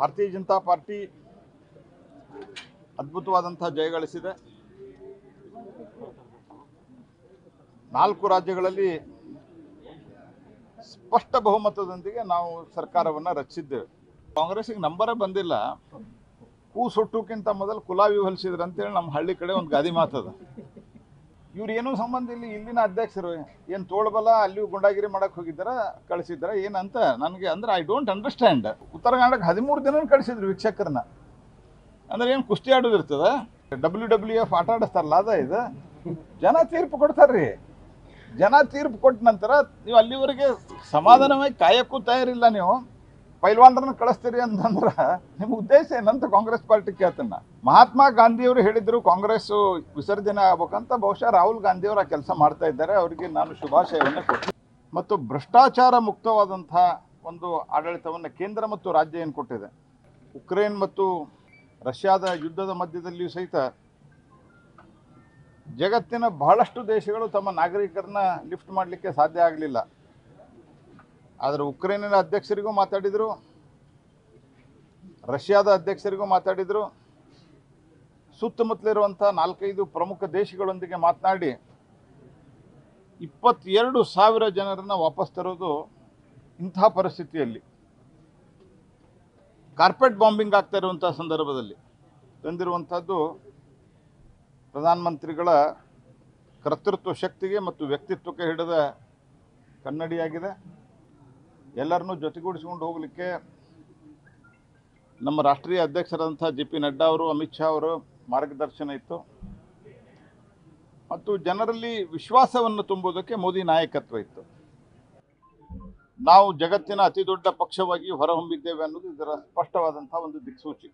ಭಾರತೀಯ ಜನತಾ ಪಾರ್ಟಿ ಅದ್ಭುತವಾದಂಥ ಜಯಗಳಿಸಿದೆ ನಾಲ್ಕು ರಾಜ್ಯಗಳಲ್ಲಿ ಸ್ಪಷ್ಟ ಬಹುಮತದೊಂದಿಗೆ ನಾವು ಸರ್ಕಾರವನ್ನು ರಚಿಸಿದ್ದೇವೆ. ಕಾಂಗ್ರೆಸ್ಸಿಗೆ ನಂಬರೇ ಬಂದಿಲ್ಲ. ಕೂ ಸುಟ್ಟುಕ್ಕಿಂತ ಮೊದಲು ಕುಲಾವಿ ಹೊಲಿಸಿದ್ರಂತೇಳಿ ನಮ್ಮ ಹಳ್ಳಿ ಕಡೆ ಒಂದು ಗಾದಿ ಮಾತದ ಇವ್ರು ಏನೂ ಸಂಬಂಧ ಇಲ್ಲಿ, ಇಲ್ಲಿನ ಅಧ್ಯಕ್ಷರು ಏನು ತೋಳ್ಬಲ ಅಲ್ಲಿ ಗುಂಡಾಗಿರಿ ಮಾಡಕ್ಕೆ ಹೋಗಿದ್ದಾರ, ಕಳಿಸಿದ್ದಾರ, ಏನಂತ ನನಗೆ ಅಂದ್ರೆ ಐ ಡೋಂಟ್ ಅಂಡರ್ಸ್ಟ್ಯಾಂಡ್ ಉತ್ತರ ಕನ್ನಡಕ್ಕೆ ಹದಿಮೂರು ದಿನ ಕಳಿಸಿದ್ರು ವೀಕ್ಷಕರನ್ನ. ಅಂದ್ರೆ ಏನು ಕುಸ್ತಿ ಆಡೋದು ಇರ್ತದ? ಡಬ್ಲ್ಯೂ ಡಬ್ಲ್ಯೂ ಎಫ್ ಆಟ ಆಡಿಸ್ತಾರಲ್ಲ, ಅದ ಇದು. ಜನ ತೀರ್ಪು ಕೊಡ್ತಾರ್ರಿ. ಜನ ತೀರ್ಪು ಕೊಟ್ಟ ನಂತರ ನೀವು ಅಲ್ಲಿವರೆಗೆ ಸಮಾಧಾನವಾಗಿ ಕಾಯಕ್ಕೂ ತಯಾರಿಲ್ಲ ನೀವು. ಪೈಲ್ವಾನ್ರನ್ನ ಕಳಿಸ್ತೀರಿ ಅಂತಂದ್ರೆ ನಿಮ್ಮ ಉದ್ದೇಶ ಏನಂತ ಕಾಂಗ್ರೆಸ್ ಪಾರ್ಟಿ ಕೇಳ್ತೀನಿ ಮಹಾತ್ಮ ಗಾಂಧಿಯವರು ಹೇಳಿದ್ರು ಕಾಂಗ್ರೆಸ್ ವಿಸರ್ಜನೆ ಆಗ್ಬೇಕಂತ ಬಹುಶಃ ರಾಹುಲ್ ಗಾಂಧಿಯವರು ಆ ಕೆಲಸ ಮಾಡ್ತಾ ಇದ್ದಾರೆ, ಅವರಿಗೆ ನಾನು ಶುಭಾಶಯವನ್ನು ಕೊಡ್ತೀನಿ. ಮತ್ತು ಭ್ರಷ್ಟಾಚಾರ ಮುಕ್ತವಾದಂಥ ಒಂದು ಆಡಳಿತವನ್ನು ಕೇಂದ್ರ ಮತ್ತು ರಾಜ್ಯ ಏನು ಕೊಟ್ಟಿದೆ? ಉಕ್ರೇನ್ ಮತ್ತು ರಷ್ಯಾದ ಯುದ್ಧದ ಮಧ್ಯದಲ್ಲಿಯೂ ಸಹಿತ ಜಗತ್ತಿನ ಬಹಳಷ್ಟು ದೇಶಗಳು ತಮ್ಮ ನಾಗರಿಕರನ್ನ ಲಿಫ್ಟ್ ಮಾಡಲಿಕ್ಕೆ ಸಾಧ್ಯ ಆಗಲಿಲ್ಲ. ಆದರೆ ಉಕ್ರೇನಿನ ಅಧ್ಯಕ್ಷರಿಗೂ ಮಾತಾಡಿದರು, ರಷ್ಯಾದ ಅಧ್ಯಕ್ಷರಿಗೂ ಮಾತಾಡಿದರು, ಸುತ್ತಮುತ್ತಲಿರುವಂಥ ನಾಲ್ಕೈದು ಪ್ರಮುಖ ದೇಶಗಳೊಂದಿಗೆ ಮಾತನಾಡಿ ಇಪ್ಪತ್ತೆರಡು ಸಾವಿರ ಜನರನ್ನು ವಾಪಸ್ ತರೋದು ಇಂಥ ಪರಿಸ್ಥಿತಿಯಲ್ಲಿ. ಕಾರ್ಪೆಟ್ ಬಾಂಬಿಂಗ್ ಆಗ್ತಾ ಇರುವಂಥ ಸಂದರ್ಭದಲ್ಲಿ ತಂದಿರುವಂಥದ್ದು ಪ್ರಧಾನಮಂತ್ರಿಗಳ ಕರ್ತೃತ್ವ ಶಕ್ತಿಗೆ ಮತ್ತು ವ್ಯಕ್ತಿತ್ವಕ್ಕೆ ಹಿಡಿದ ಕನ್ನಡಿಯಾಗಿದೆ. ಎಲ್ಲರನ್ನೂ ಜೊತೆಗೂಡಿಸಿಕೊಂಡು ಹೋಗಲಿಕ್ಕೆ ನಮ್ಮ ರಾಷ್ಟ್ರೀಯ ಅಧ್ಯಕ್ಷರಾದಂಥ ಜೆ ಪಿ ನಡ್ಡಾ ಅವರು, ಅಮಿತ್ ಶಾ ಅವರು ಮಾರ್ಗದರ್ಶನ ಇತ್ತು. ಮತ್ತು ಜನರಲ್ಲಿ ವಿಶ್ವಾಸವನ್ನು ತುಂಬುವುದಕ್ಕೆ ಮೋದಿ ನಾಯಕತ್ವ ಇತ್ತು. ನಾವು ಜಗತ್ತಿನ ಅತಿ ದೊಡ್ಡ ಪಕ್ಷವಾಗಿ ಹೊರಹೊಮ್ಮಿದ್ದೇವೆ ಅನ್ನೋದು ಇದರ ಸ್ಪಷ್ಟವಾದಂಥ ಒಂದು ದಿಕ್ಸೂಚಿ.